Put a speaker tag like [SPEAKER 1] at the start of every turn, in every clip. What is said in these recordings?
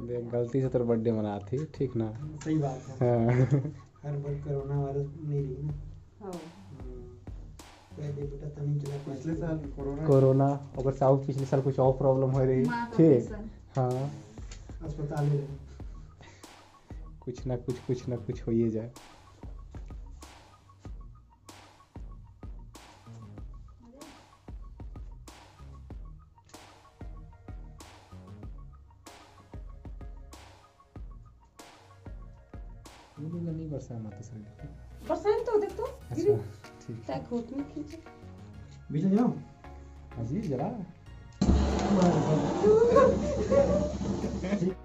[SPEAKER 1] देख गलती से तेरा बर्थडे मना थी ठीक ना?
[SPEAKER 2] सही बात है।
[SPEAKER 1] हाँ।
[SPEAKER 2] हर बार कोरोना वायरस नहीं रही ना। हम्म।
[SPEAKER 3] पिछले साल कोरोना।
[SPEAKER 1] और साहब पिछले साल कुछ और प्रॉब्लम हो रही
[SPEAKER 4] थी
[SPEAKER 1] हाँ।
[SPEAKER 2] अस्पताल
[SPEAKER 1] कुछ ना कुछ कुछ ना कुछ हो ही जाए। मुझे नहीं बरसा माता सर।
[SPEAKER 5] बरसाइन तो देख तो।
[SPEAKER 1] अच्छा ठीक
[SPEAKER 5] क्या घूट में खींचे
[SPEAKER 2] बिजली जाओ।
[SPEAKER 1] अजी जरा।
[SPEAKER 2] ठीक।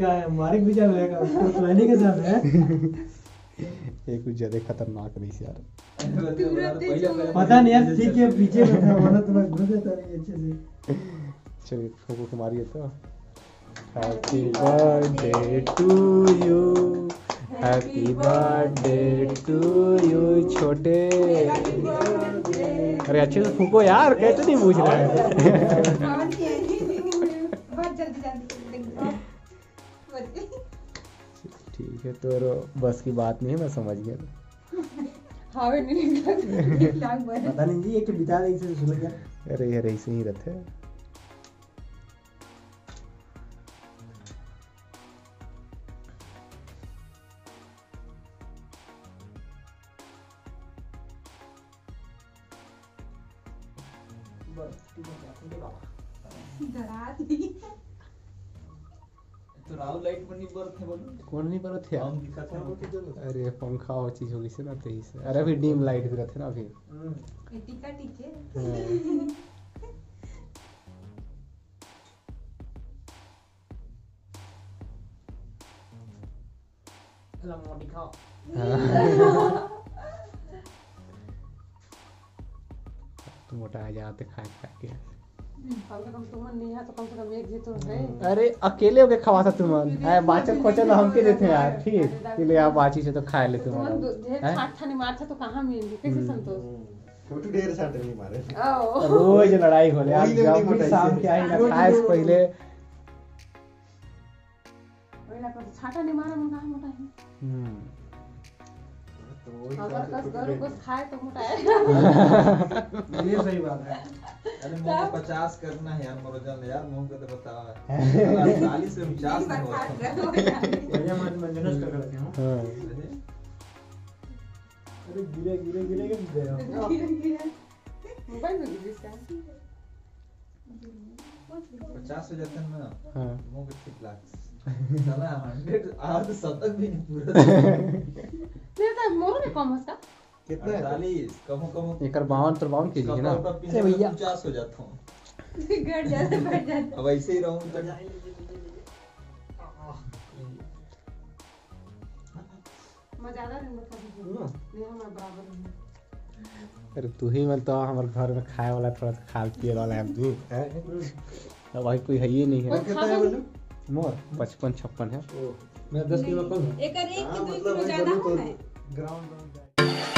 [SPEAKER 2] है मारिक भी चल रहेगा के साथ है
[SPEAKER 1] ये कुछ ज़्यादा खतरनाक रही यार
[SPEAKER 2] पता नहीं यार ठीक है पीछे बैठा घुस नहीं अच्छे से
[SPEAKER 1] चलिए ठोको के मारिए तो happy birthday to you happy birthday to you छोटे। अरे अच्छे से फूको यार कैसे नहीं पूछ रहा है। ठीक है तो बस की बात नहीं है मैं समझ गया
[SPEAKER 5] हाँ नहीं
[SPEAKER 2] पता नहीं जी एक बिता दे इसे सुन गया
[SPEAKER 1] अरे यार ऐसे ही रहते हैं।
[SPEAKER 4] डरा दी
[SPEAKER 3] तो राहुल लाइट बनी बर्थ है बोलो?
[SPEAKER 1] कौन नहीं पर थे
[SPEAKER 3] हम दिखा था
[SPEAKER 1] अरे पंखा और चीज़ होगी से ना तेज़ी से। अरे अभी डीम लाइट भी रहते ना अभी।
[SPEAKER 4] टीका टीके
[SPEAKER 1] हाँ। तो मोटा आ जाते खाए खा के।
[SPEAKER 5] कम से कम तुम नहीं है तो कम से कम एक जी तो है
[SPEAKER 1] अरे अकेले होके खवा था तुम है बाचक खोचल हमके देते यार ठीक कि ले आप बाची से तो खा ले तुम
[SPEAKER 5] तो कहाँ मिलेंगे कैसे संतोष?
[SPEAKER 3] छोटू ढेर साटे नहीं मारे।
[SPEAKER 1] रोज लड़ाई हो यार जब भी शाम के आई ना खाए पहले।
[SPEAKER 5] छाटा नहीं मारा मन कहाँ मोटा है?
[SPEAKER 1] हम्म,
[SPEAKER 3] तो
[SPEAKER 5] अगर
[SPEAKER 3] बात है,
[SPEAKER 5] कस
[SPEAKER 3] छोटू
[SPEAKER 5] घर
[SPEAKER 3] ढेर-
[SPEAKER 5] कुछ खाए तो मोटा
[SPEAKER 2] ये सही बात है।
[SPEAKER 3] अरे मुँह को पचास करना है यार मनोजन यार मुँह को तो बताओ चालीस में पचास नहीं होता।
[SPEAKER 2] बढ़िया मन मंजनस कर करते हैं
[SPEAKER 1] हाँ।
[SPEAKER 2] अरे गिरे गिरे गिरे के गए हो।
[SPEAKER 5] मोबाइल में गिरी इसका।
[SPEAKER 3] पचास हो जाते हैं ना
[SPEAKER 1] हाँ।
[SPEAKER 3] मुँह को ठीक लाग साला हंड्रेड आज शतक भी नहीं पूरा।
[SPEAKER 5] तो है
[SPEAKER 3] कितना चालीस कम कम
[SPEAKER 1] एकर बावन तर के जी ना।
[SPEAKER 3] भैया। पचास हो जाता हूँ।
[SPEAKER 4] घट जाते बढ़ जाते।
[SPEAKER 3] अब ऐसे ही रहूँ तो
[SPEAKER 5] हूँ।
[SPEAKER 1] अरे तू ही मन तो हमारे घर में खाए वाला थोड़ा सा खा पिए वाला है तू। हैं? भाई कोई है ही नहीं है।
[SPEAKER 2] कितना है बोलो?
[SPEAKER 1] मोर पचपन छप्पन है।
[SPEAKER 2] मैं दस किलो कम
[SPEAKER 4] एक एक
[SPEAKER 3] हाँ, मतलब
[SPEAKER 4] किलो ज़्यादा
[SPEAKER 3] बोलूँ ground
[SPEAKER 4] on
[SPEAKER 2] that.